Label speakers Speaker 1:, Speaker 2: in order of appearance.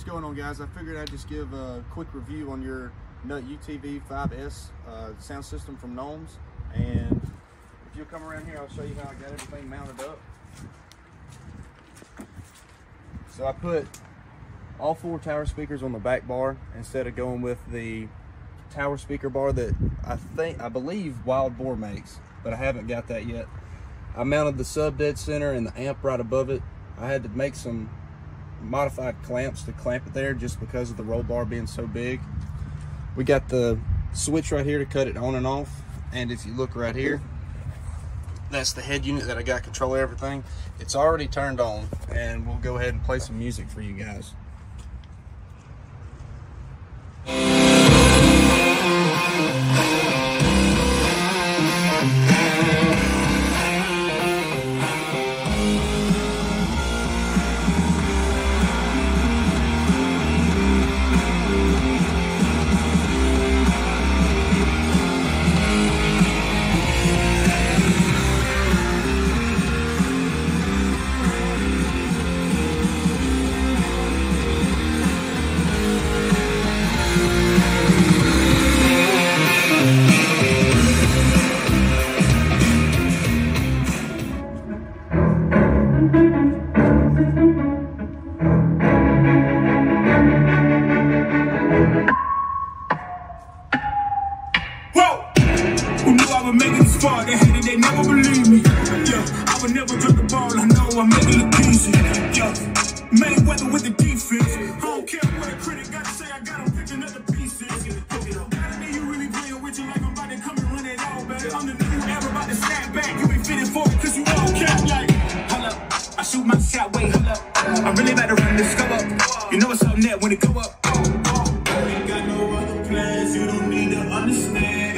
Speaker 1: What's going on guys? I figured I'd just give a quick review on your Nut UTV 5S uh, sound system from NOAM's. And if you'll come around here, I'll show you how I got everything mounted up. So I put all four tower speakers on the back bar instead of going with the tower speaker bar that I think, I believe Wild Boar makes, but I haven't got that yet. I mounted the sub dead center and the amp right above it. I had to make some modified clamps to clamp it there just because of the roll bar being so big. We got the switch right here to cut it on and off. And if you look right here, that's the head unit that I got control of everything. It's already turned on and we'll go ahead and play some music for you guys.
Speaker 2: far. They hated, they never believe me. Yeah, I would never drop the ball. I know I make it look easy. Yeah, Mayweather with the defense. I don't care what a critic got to say. I got him picking up the pieces. Gotta be you really playing with you like I'm about to come and run it all, baby. I'm the new era about to snap back. You ain't fitting for it cause you all cap like. Hold up, I shoot my shot. Wait, hold up. I'm really about to run this go up. You know it's up net when it go up. Oh, oh. Ain't got no other plans. You don't need to understand.